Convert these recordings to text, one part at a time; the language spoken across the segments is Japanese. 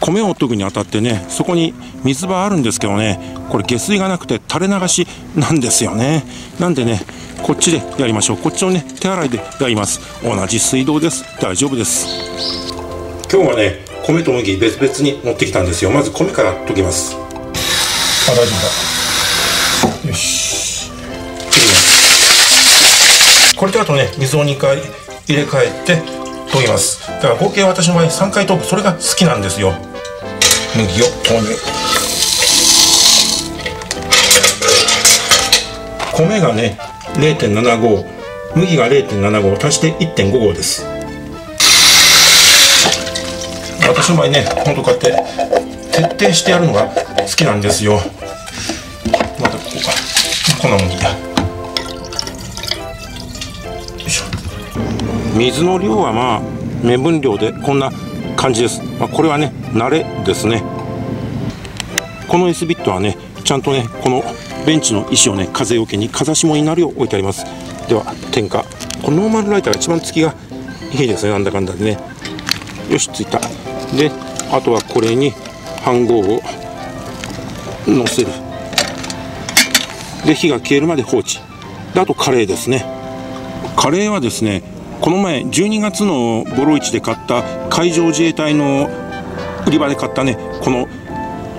米を研ぐにあたってねそこに水場あるんですけどねこれ下水がなくて垂れ流しなんですよね。なんでねこっちでやりましょう。こっちのね手洗いでやります。同じ水道です。大丈夫です。今日はね米と麦別々に持ってきたんですよ。まず米から研ぎます。あ大丈夫だ。よし。これとあとね水を2回入れ替えて研ぎます。だから合計私の場合3回研ぐそれが好きなんですよ。麦を。投入米がね0.75麦が0.75足して1.55です。私の場合ねほんとこうやって徹底してやるのが好きなんですよ。またここか。こんなもんよいしょ。水の量はまあ目分量でこんな感じです、まあ、これはね慣れですね。この S ビットはねちゃんとねこのベンチの石をね風よけに風下になるよう置いてあります。では点火。このノーマルライターが一番つきがいいですね。なんだかんだでね。よしついた。であとはこれに飯盒をのせる。で火が消えるまで放置。であとカレーですね。カレーはですねこの前12月のボロ市で買った海上自衛隊の売り場で買ったねこの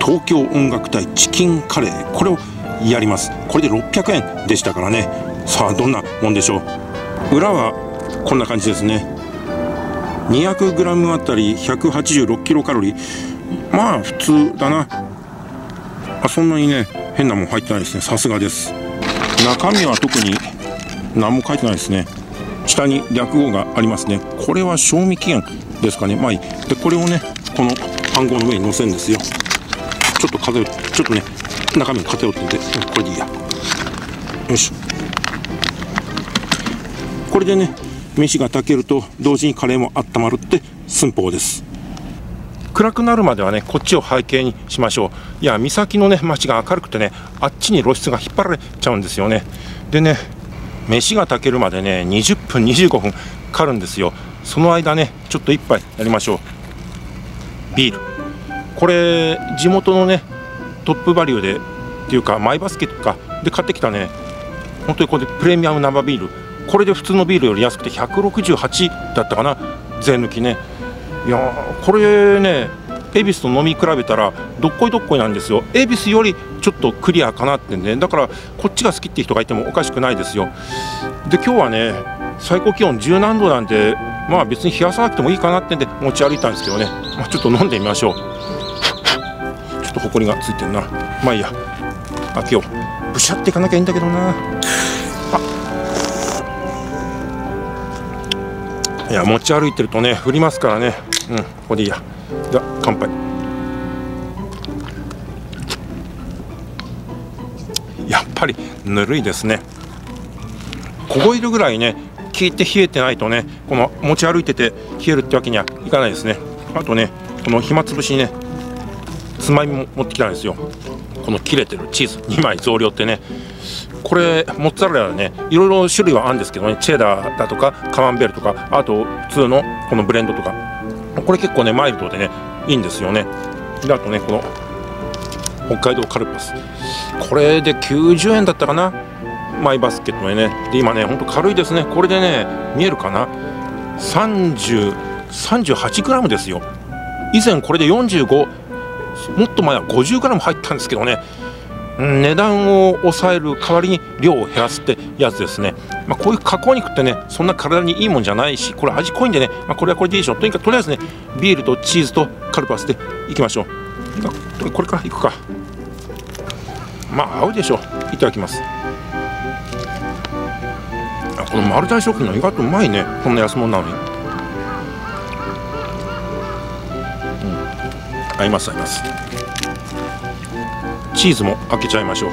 東京音楽隊チキンカレー。これをやります。これで600円でしたからね。さあどんなもんでしょう。裏はこんな感じですね。200g あたり186キロカロリー。まあ普通だな。あそんなにね変なもん入ってないですね。さすがです。中身は特に何も書いてないですね。下に略語がありますね。これは賞味期限ですかね。まあいい。でこれをねこの暗号の上に載せるんですよ。ちょっと風ちょっとね中身偏ってて。これでいいや。よしこれでね飯が炊けると同時にカレーも温まるって寸法です。暗くなるまではねこっちを背景にしましょう。いや岬のね街が明るくてねあっちに露出が引っ張られちゃうんですよね。でね飯が炊けるまでね20分25分かかるんですよ。その間ねちょっと一杯やりましょう。ビール。これ地元のねトップバリューでっていうかマイバスケットか。で買ってきたね。本当にこれプレミアム生ビール。これで普通のビールより安くて168だったかな。税抜きね。いやこれね恵比寿と飲み比べたらどっこいどっこいなんですよ。恵比寿よりちょっとクリアかなってね。だからこっちが好きって人がいてもおかしくないですよ。で今日はね最高気温10何度なんでまあ別に冷やさなくてもいいかなってんで持ち歩いたんですけどね、まあ、ちょっと飲んでみましょう。ちょっとほこりがついてるな。まあいいや。開けよう。ブシャっていかなきゃいいんだけどな。あ。いや持ち歩いてるとね降りますからね。うんここでいいや。じゃ乾杯。やっぱりぬるいですね。凍えるぐらいね効いて冷えてないとねこの持ち歩いてて冷えるってわけにはいかないですね。あとねこの暇つぶしにねつまみも持ってきたんですよ。この切れてるチーズ2枚増量ってね。これモッツァレラねいろいろ種類はあるんですけどねチェダーだとかカマンベールとかあと普通のこのブレンドとか。これ結構ねマイルドでねいいんですよね。であとねこの北海道カルパス。これで90円だったかな。マイバスケットでね。で今ねほんと軽いですね。これでね見えるかな。30 38グラムですよ。以前これで45もっと前は50グラム入ったんですけどね。値段を抑える代わりに量を減らすってやつですね、まあ、こういう加工肉ってねそんな体にいいもんじゃないしこれ味濃いんでね、まあ、これはこれでいいでしょう。とにかくとりあえずねビールとチーズとカルパスでいきましょう。これからいくか。まあ合うでしょう。いただきます。あこの丸大食品の意外とうまいね。こんな安物なのに、うん、合います合います。チーズも開けちゃいましょう。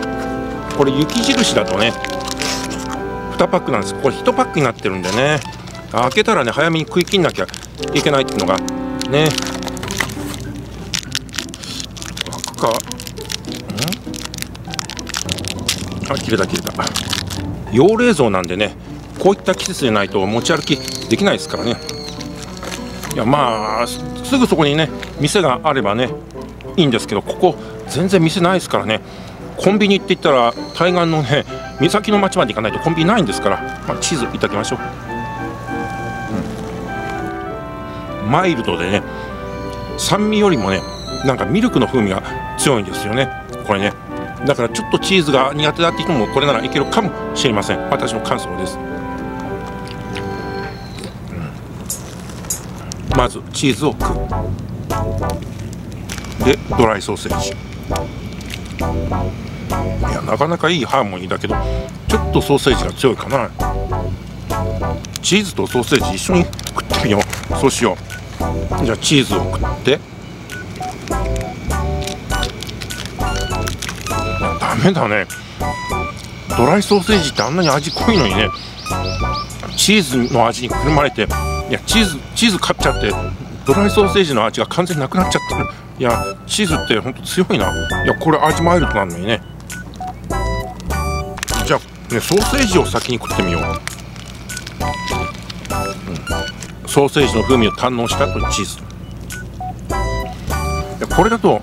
これ雪印だとね2パックなんです。これ1パックになってるんでね。開けたらね早めに食い切んなきゃいけないっていうのがね。開くか。あ切れた切れた。用冷蔵なんでねこういった季節でないと持ち歩きできないですからね。いやまあすぐそこにね店があればねいいんですけどここ全然店ないですからね。コンビニって言ったら対岸のね岬の町まで行かないとコンビニないんですから、まあ、チーズいただきましょう、うん、マイルドでね酸味よりもねなんかミルクの風味が強いんですよね。これね。だからちょっとチーズが苦手だって人もこれならいけるかもしれません。私の感想です、まずチーズを食う。でドライソーセージ。いやなかなかいいハーモニーだけどちょっとソーセージが強いかな。チーズとソーセージ一緒に食ってみよう。そうしよう。じゃあチーズを食って。ダメだね。ドライソーセージってあんなに味濃いのにね。チーズの味にくるまれていやチーズチーズ買っちゃってドライソーセージの味が完全になくなっちゃってる。いやチーズってほんと強いな。いやこれ味マイルドなのにね。じゃあねソーセージを先に食ってみよう、うん、ソーセージの風味を堪能した後にチーズ。いやこれだと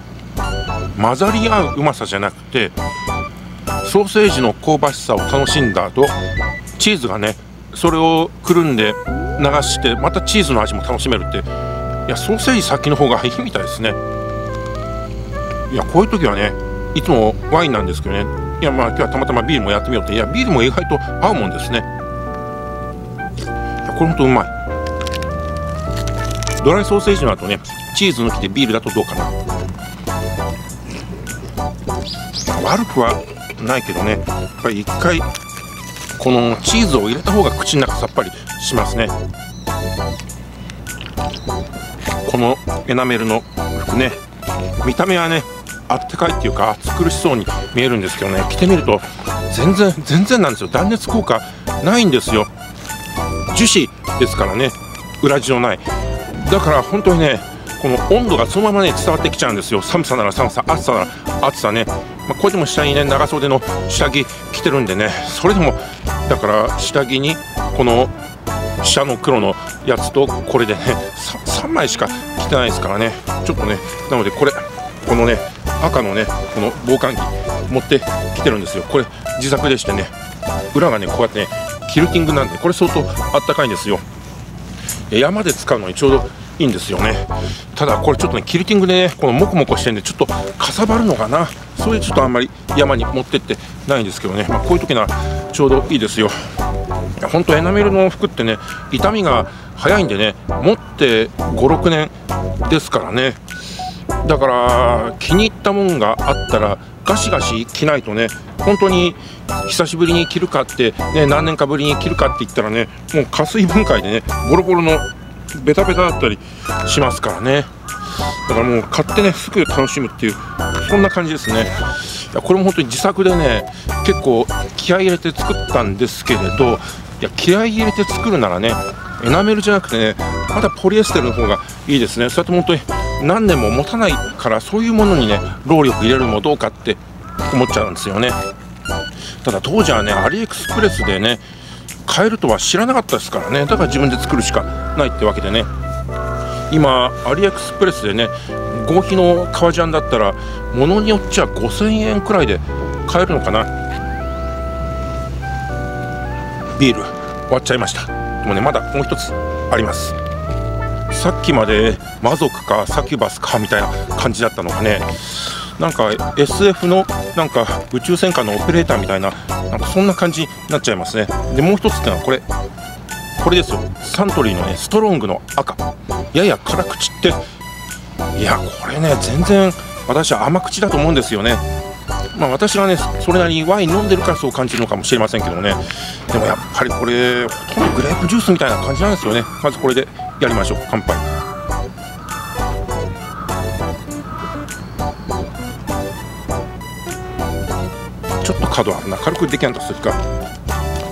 混ざり合ううまさじゃなくてソーセージの香ばしさを楽しんだ後チーズがねそれをくるんで流してまたチーズの味も楽しめるって。いやソーセージ先の方がいいみたいですね。いやこういう時はねいつもワインなんですけどね。いやまあ今日はたまたまビールもやってみようって。いやビールも意外と合うもんですね。いやこれほんとうまい。ドライソーセージの後ねチーズ抜きでビールだとどうかな。まあ悪くはないけどね。やっぱり一回このチーズを入れた方が口の中さっぱりしますね。このエナメルの服ね。見た目はねあったかいっていうか暑苦しそうに見えるんですけどね。着てみると全然全然なんですよ。断熱効果ないんですよ。樹脂ですからね。裏地のない。だから本当にねこの温度がそのままね伝わってきちゃうんですよ。寒さなら寒さ暑さなら暑さね、まあ、これでも下にね長袖の下着着てるんでねそれでもだから下着にこの下の黒のやつとこれでね 3, 3枚しか着てないですからね。ちょっとねなのでこれこのね赤のねこの防寒着持ってきてるんですよ。これ自作でしてね裏がねこうやってねキルティングなんでこれ相当あったかいんですよ。山で使うのにちょうどいいんですよね。ただこれちょっとねキルティングでねこのモコモコしてんでちょっとかさばるのかな。それちょっとあんまり山に持ってってないんですけどね、まあ、こういう時ならちょうどいいですよ。いや本当エナメルの服ってね傷みが早いんでね持って56年ですからね。だから気に入ったもんがあったらガシガシ着ないとね本当に久しぶりに着るかって、ね、何年かぶりに着るかって言ったらねもう加水分解でねボロボロのベタベタだったりしますからね。だからもう買ってねすぐ楽しむっていうそんな感じですね。いやこれも本当に自作でね結構気合い入れて作ったんですけれどいや気合い入れて作るならねエナメルじゃなくてねまだポリエステルの方がいいですね。そうやって本当に何年も持たないからそういうものにね労力入れるのもどうかって思っちゃうんですよね。ただ当時はねアリエクスプレスでね買えるとは知らなかったですからね。だから自分で作るしかないってわけでね。今アリエクスプレスでね合皮の革ジャンだったらものによっちゃ5000円くらいで買えるのかな。ビール終わっちゃいました。でもねまだもう一つあります。さっきまで魔族かサキュバスかみたいな感じだったのがねなんか SF のなんか宇宙戦艦のオペレーターみたいななんかそんな感じになっちゃいますね。でもう一つってのはこれ。これですよ。サントリーのねストロングの赤。やや辛口って。いやこれね全然私は甘口だと思うんですよね。まあ私がねそれなりにワイン飲んでるからそう感じるのかもしれませんけどね。でもやっぱりこれほとんどグレープジュースみたいな感じなんですよね。まずこれでやりましょう。乾杯。角あるな軽くデキャンタするか。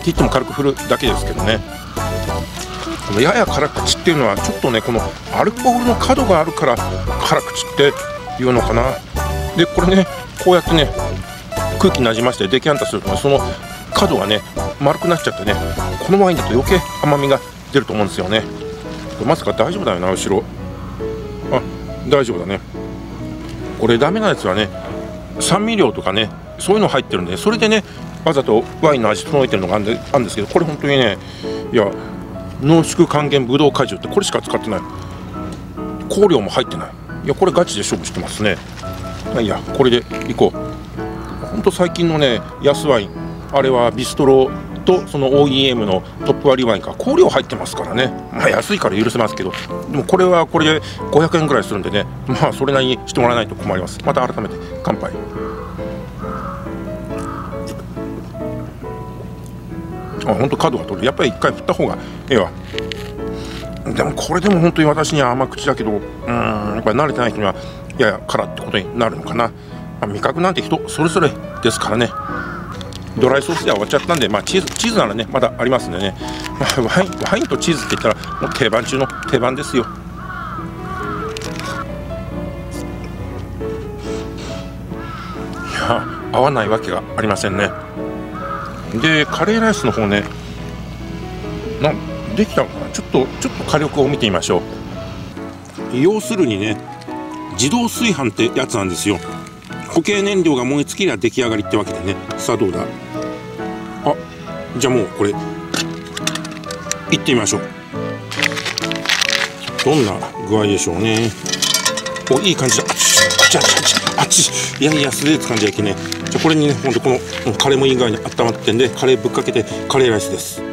切っても軽く振るだけですけどね。このやや辛口っていうのはちょっとねこのアルコールの角があるから辛口っていうのかな。でこれねこうやってね空気なじましてデキャンタすると、ね、その角がね丸くなっちゃってねこのワインだと余計甘みが出ると思うんですよね。まさか大丈夫だよな後ろ。あ大丈夫だね。これダメなやつはね酸味料とかねそういうの入ってるんでそれでねわざとワインの味整えてるのがあるんでんですけどこれ本当にねいや濃縮還元ブドウ果汁ってこれしか使ってない。香料も入ってない。いやこれガチで勝負してますね。いやこれでいこう。ほんと最近のね安ワインあれはビストロとその OEM のトップ割りワインが香料入ってますからね。まあ安いから許せますけど。でもこれはこれで500円ぐらいするんでね。まあそれなりにしてもらわないと困ります。また改めて乾杯。あ本当角が取る。やっぱり一回振った方がええわでもこれでも本当に私には甘口だけどうんやっぱり慣れてない人にはやや辛ってことになるのかな、まあ、味覚なんて人それぞれですからね。ドライソースでは終わっちゃったんで、まあ、チーズチーズならねまだありますんでね、まあ、ワインワインとチーズって言ったらもう定番中の定番ですよ。いや合わないわけがありませんね。でカレーライスの方ねなできたのかな？ちょっとちょっと火力を見てみましょう。要するにね自動炊飯ってやつなんですよ。固形燃料が燃え尽きりゃ出来上がりってわけでね。さあどうだ？あじゃあもうこれいってみましょう。どんな具合でしょうね。おいい感じだ。あっちあっちあっちあっち。いやいや素手で掴んじゃいけねじゃあこれにねほんとこのカレーもいい具合に温まってんでカレーぶっかけてカレーライスです。